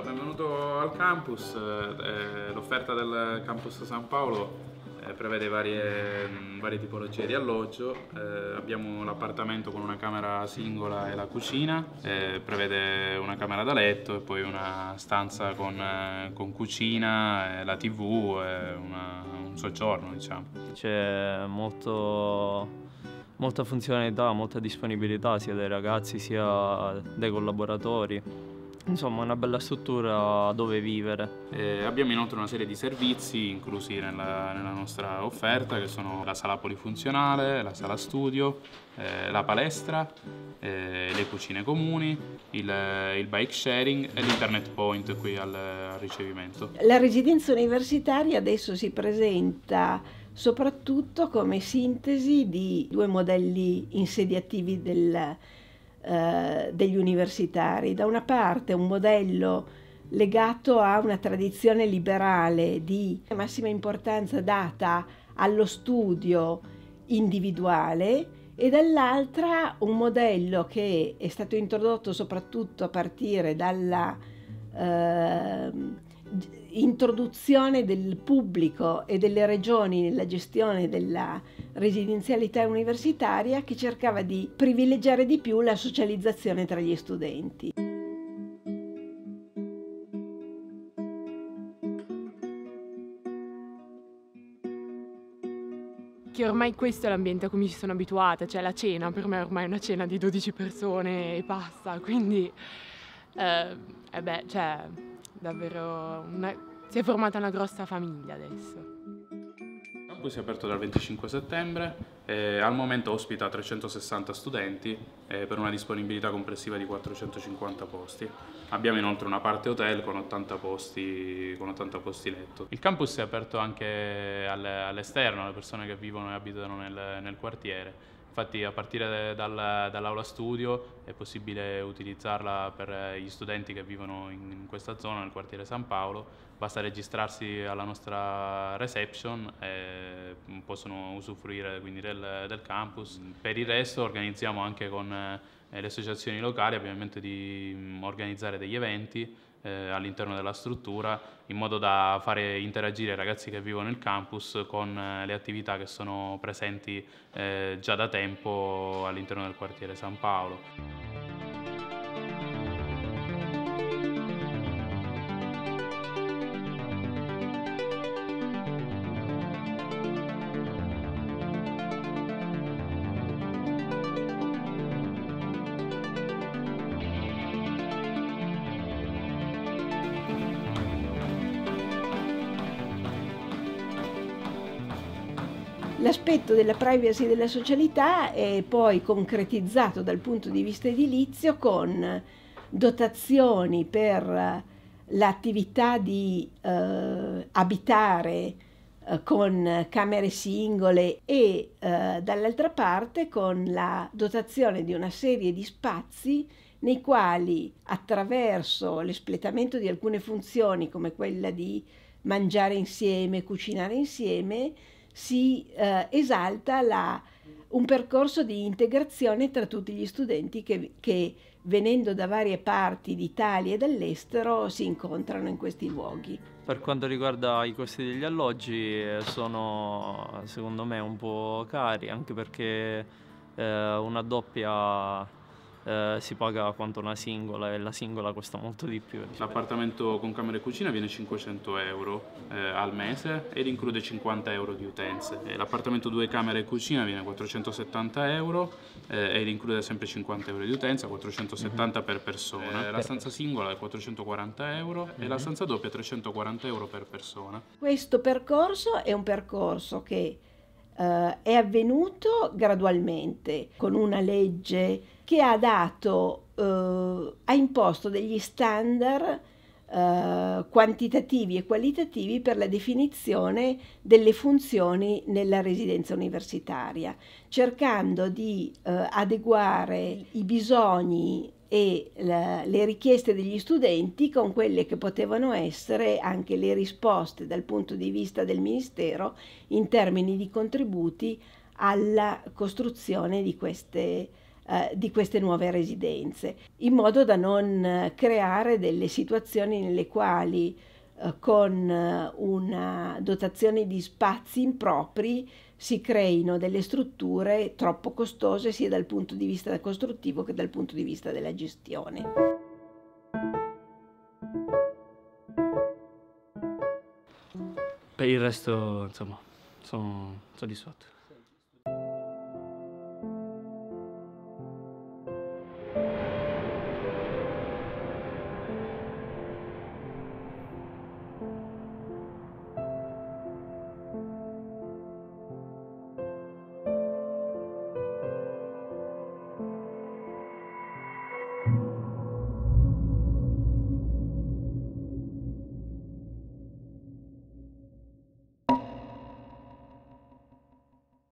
al campus, eh, l'offerta del campus San Paolo eh, prevede varie, varie, tipologie di alloggio, eh, abbiamo l'appartamento con una camera singola e la cucina, eh, prevede una camera da letto e poi una stanza con, eh, con cucina, la tv una, un soggiorno diciamo. C'è molto molta funzionalità, molta disponibilità sia dei ragazzi sia dei collaboratori. Insomma, una bella struttura dove vivere. Eh, abbiamo inoltre una serie di servizi inclusi nella, nella, nostra offerta che sono la sala polifunzionale, la sala studio, eh, la palestra, eh, le cucine comuni, il, il, bike sharing e l'internet point qui al, al ricevimento. La residenza universitaria adesso si presenta soprattutto come sintesi di due modelli insediativi del, eh, degli universitari. Da una parte un modello legato a una tradizione liberale di massima importanza data allo studio individuale e dall'altra un modello che è stato introdotto soprattutto a partire dalla eh, introduzione del pubblico e delle regioni nella gestione della residenzialità universitaria che cercava di privilegiare di più la socializzazione tra gli studenti. che ormai questo è l'ambiente a cui mi sono abituata, cioè la cena per me è ormai una cena di 12 persone e basta, quindi eh, eh beh, cioè davvero una, si è formata una grossa famiglia adesso. Il campus è aperto dal 25 settembre e al momento ospita 360 studenti eh, per una disponibilità complessiva di 450 posti. Abbiamo inoltre una parte hotel con 80 posti, con 80 posti letto. Il campus è aperto anche all'esterno, alle persone che vivono e abitano nel, nel quartiere Infatti a partire dal, dall'aula studio è possibile utilizzarla per gli studenti che vivono in questa zona, nel quartiere San Paolo, basta registrarsi alla nostra reception e possono usufruire quindi del, del campus. Per il resto organizziamo anche con eh, le associazioni locali ovviamente di mm, organizzare degli eventi eh, all'interno della struttura in modo da fare interagire i ragazzi che vivono nel campus con eh, le attività che sono presenti eh, già da tempo all'interno del quartiere San Paolo. L'aspetto della privacy e della socialità è poi concretizzato dal punto di vista edilizio con dotazioni per l'attività di eh, abitare eh, con camere singole e eh, dall'altra parte con la dotazione di una serie di spazi nei quali attraverso l'espletamento di alcune funzioni come quella di mangiare insieme, cucinare insieme, si eh, esalta la, un percorso di integrazione tra tutti gli studenti che, che venendo da varie parti d'Italia e dall'estero si incontrano in questi luoghi. Per quanto riguarda i costi degli alloggi eh, sono secondo me un po' cari anche perché eh, una doppia eh, si paga quanto una singola e la singola costa molto di più. L'appartamento con camera e cucina viene 500 euro eh, al mese ed include 50 euro di utenze. l'appartamento due camere e cucina viene 470 euro eh, ed include sempre 50 euro di utenza, 470 per persona. Eh, la stanza singola è 440 euro e la stanza doppia 340 euro per persona. Questo percorso è un percorso che Uh, è avvenuto gradualmente con una legge che ha dato, uh, ha imposto degli standard uh, quantitativi e qualitativi per la definizione delle funzioni nella residenza universitaria, cercando di adeguare i bisogni e la, le richieste degli studenti con quelle che potevano essere anche le risposte dal punto di vista del Ministero in termini di contributi alla costruzione di queste eh, di queste nuove residenze, in modo da non creare delle situazioni nelle quali eh, con eh, dotazione di spazi impropri si creino delle strutture troppo costose sia dal punto di vista costruttivo che dal punto di vista della gestione. Per il resto, insomma, sono soddisfatto.